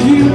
you.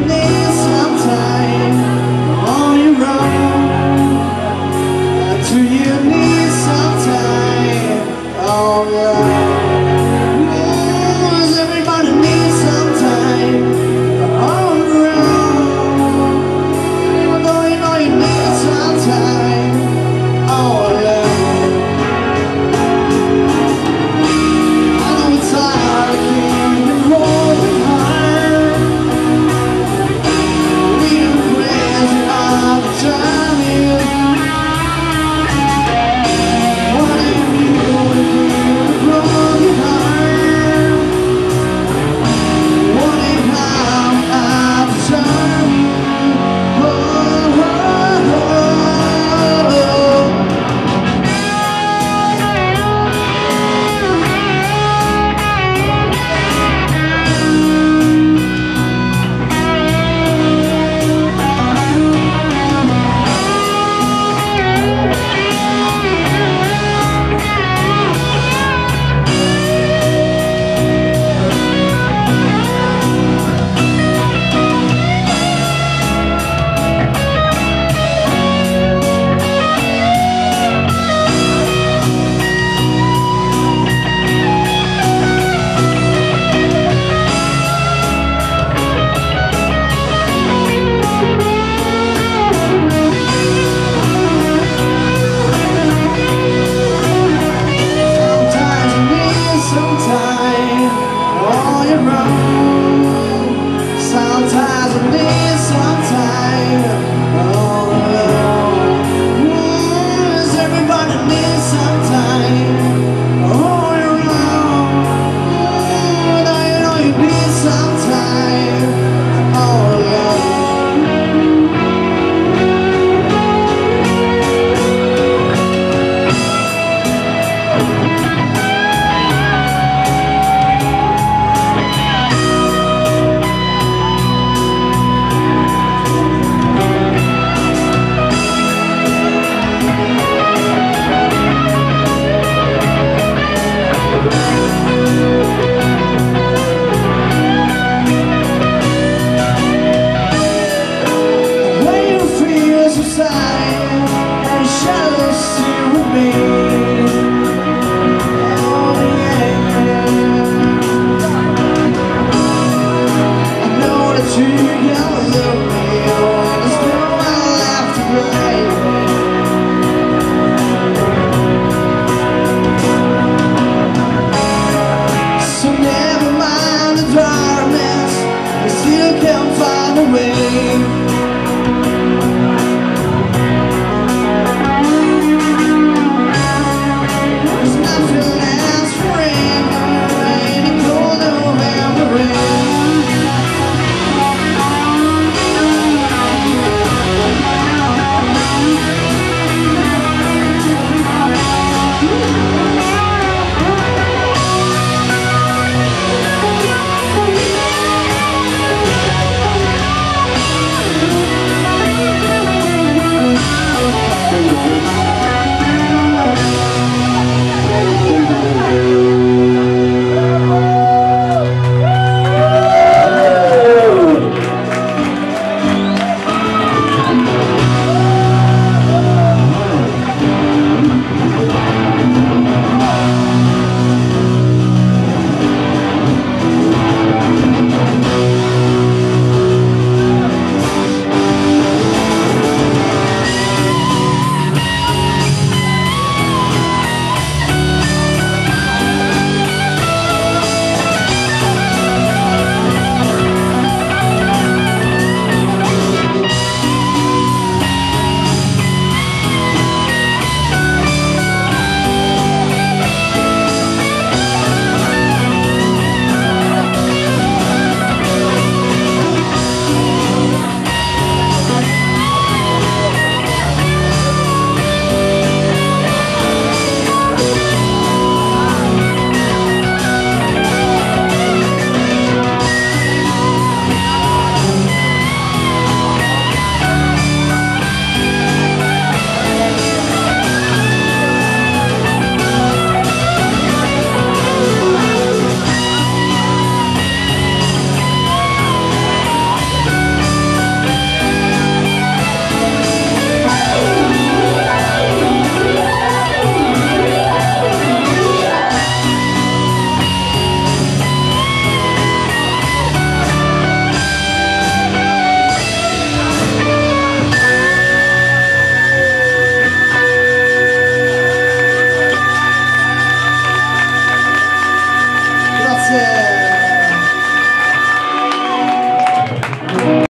away